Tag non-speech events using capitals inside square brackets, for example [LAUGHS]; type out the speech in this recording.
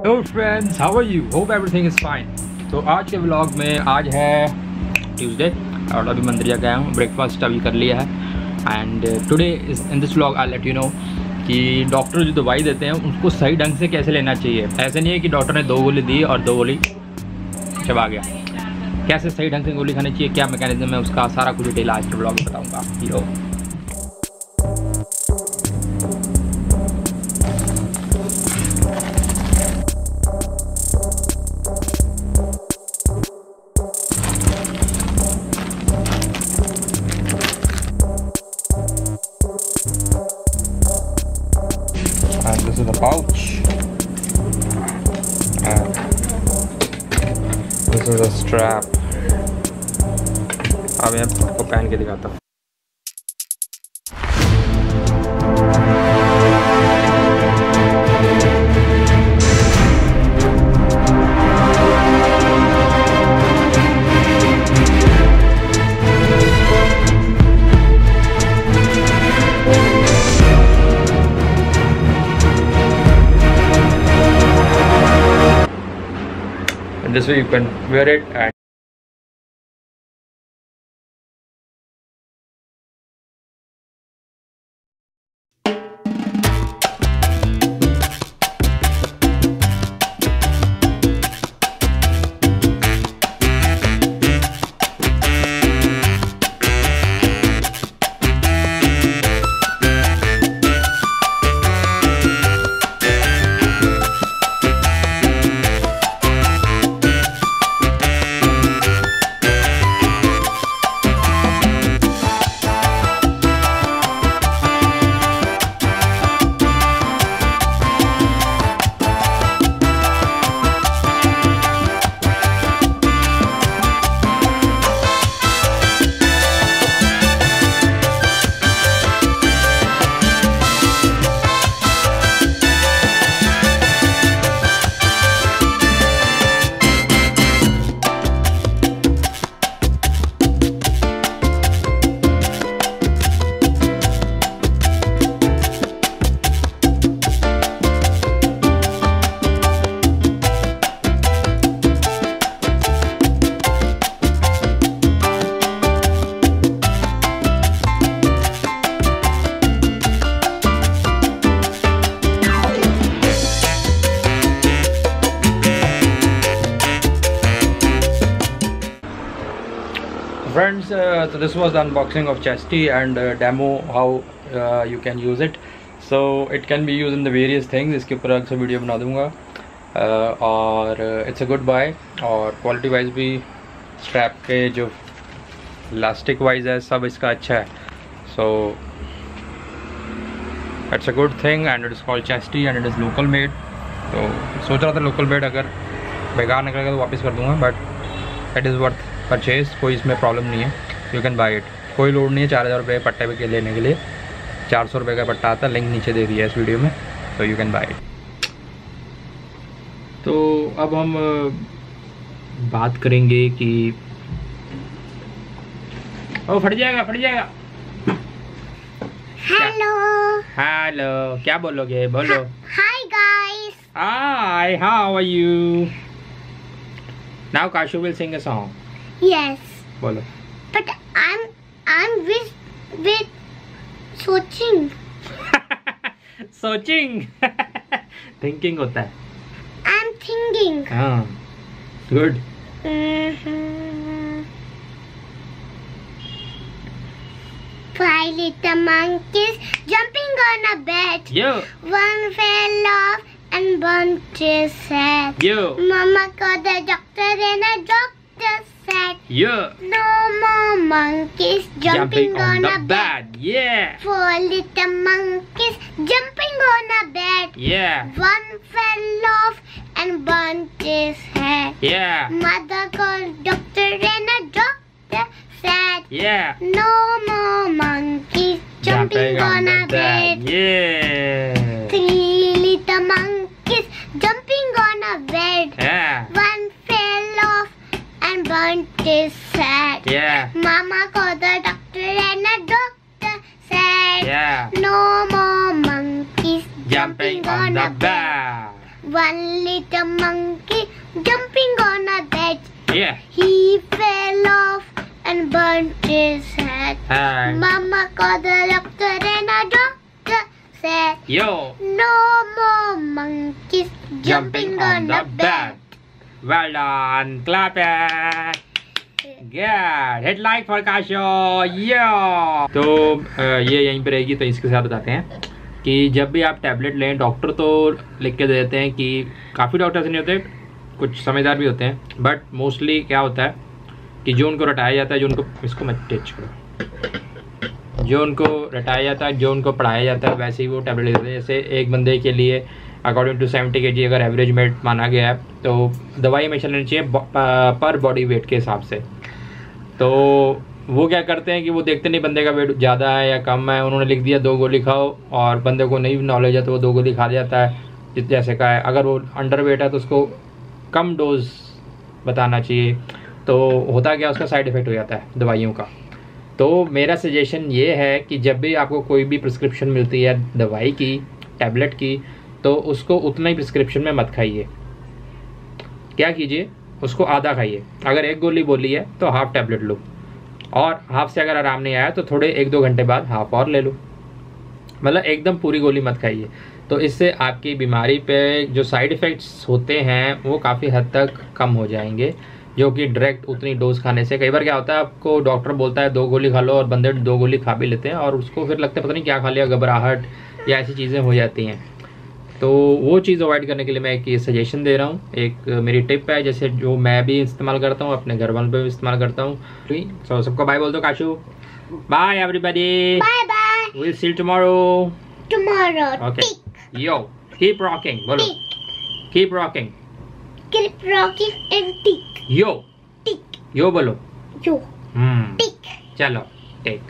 Hello friends how are you hope everything is fine तो आज के व्लॉग में आज है ट्यूसडे और अभी मंदिर गया हूँ। ब्रेकफास्ट अभी कर लिया है। And today in this vlog I let you know कि डॉक्टर जो दवाई देते हैं उनको सही ढंग से कैसे लेना चाहिए। ऐसे नहीं है कि डॉक्टर ने दो गोली दी और दो गोली चबा गया। कैसे सही ढंग से गोली खानी चाहिए, क्या मैकेनिज्म है, उसका सारा कुछ डिटेल आज के ब्लॉग में बताऊँगा। Strap अब मैं आपको पहन के दिखाता हूँ। And this way you can wear it and so this was the unboxing of chesty and uh, demo how uh, you can use it. So it can be used in the various things. इसके ऊपर अलग से video बना दूँगा। Uh, और it's a good buy और quality wise भी strap के जो इलास्टिक वाइज है सब इसका अच्छा है। So it's a good thing and it is called chesty and it is local made तो सोच रहा था लोकल मेड अगर बेकार निकलेगा तो वापस कर दूँगा but it is worth purchase कोई इसमें प्रॉब्लम नहीं है। यू कैन बाई इट कोई लोड नहीं है चार हज़ार रुपये पट्टे पे के लेने के लिए। चार सौ रुपये का पट्टा आता है लिंक नीचे दे दिया है इस वीडियो में तो यू कैन बाई इट तो अब हम बात करेंगे कि ओ फट जाएगा फट जाएगा। Hello. हेलो क्या बोलोगे? बोलो। Hi guys. Hi how are you now Kashu will sing a song Yes. बोलो। I'm with with Soching. [LAUGHS] Soching. [LAUGHS] thinking of that. I'm thinking. Ah, good. Mm -hmm. Five little monkeys jumping on a bed. Yeah. One fell off and one just sad. Yeah. Mama called the doctor and the doctor said, yo No more monkeys jumping, on, a bed. yeah. Four little monkeys jumping on a bed. yeah. One fell off and burnt his head. yeah. Mother called doctor and a doctor said, yeah. No more monkeys jumping, on, a bed. yeah Three little monkeys jumping on a bed. yeah One fell off and his head. yeah Mama called the doctor and the doctor said, yeah No more monkeys jumping on the bed One little monkey jumping on a bed. Yeah. He fell off and burnt his head. And Mama called the doctor and a doctor said, yo, No more monkeys jumping, on, the bed. Well done. Clap it. Like for Kasho. Yeah. तो ये यहीं पे रहेगी तो इसके साथ बताते हैं कि जब भी आप टैबलेट लें डॉक्टर तो लिख के दे देते हैं कि काफ़ी डॉक्टर्स नहीं होते, कुछ समझदार भी होते हैं बट मोस्टली क्या होता है कि जो उनको रटाया जाता है, जो उनको, इसको मैं टच करो जो उनको रटाया जाता है, जो उनको पढ़ाया जाता है, वैसे ही वो टैबलेट देते हैं जैसे एक बंदे के लिए अकॉर्डिंग टू सेवेंटी के जी अगर एवरेज वेट माना गया है तो दवाई हमेशा लेनी चाहिए पर बॉडी वेट के हिसाब से तो वो क्या करते हैं कि वो देखते नहीं, बंदे का वेट ज़्यादा है या कम है, उन्होंने लिख दिया, दो गोली खाओ, और बंदे को नहीं नॉलेज है तो वो दो गोली खा जाता है जैसे का है। अगर वो अंडर वेट है तो उसको कम डोज बताना चाहिए। तो होता क्या, उसका साइड इफ़ेक्ट हो जाता है दवाइयों का। तो मेरा सजेशन ये है कि जब भी आपको कोई भी प्रिस्क्रिप्शन मिलती है दवाई की टैबलेट की तो उसको उतना ही प्रिस्क्रिप्शन में मत खाइए। क्या कीजिए? उसको आधा खाइए। अगर एक गोली बोली है तो हाफ़ टैबलेट लो। और हाफ़ से अगर आराम नहीं आया तो थोड़े एक दो घंटे बाद हाफ़ और ले लो। मतलब एकदम पूरी गोली मत खाइए। तो इससे आपकी बीमारी पे जो साइड इफ़ेक्ट्स होते हैं, वो काफ़ी हद तक कम हो जाएँगे, जो कि डायरेक्ट उतनी डोज खाने से। कई बार क्या होता है, आपको डॉक्टर बोलता है, दो गोली खा लो, और बंदे दो गोली खा भी लेते हैं, और उसको फिर लगता है, पता नहीं क्या खा लिया, घबराहट, या ऐसी चीज़ें हो जाती हैं। तो वो चीज़ अवॉइड करने के लिए मैं एक ये सजेशन दे रहा हूँ एक मेरी टिप है जैसे जो मैं भी इस्तेमाल करता हूँ अपने घर वालों पे भी इस्तेमाल करता हूँ तो सबको बाय बोल दो Kashu bye everybody Bye bye. Will see tomorrow. Okay. Tick, Yo, keep rocking. बोलो. Keep rocking. Keep rocking and tick, Yo. tick. Yo बोलो. Yo, Hmm. tick. चलो. Take.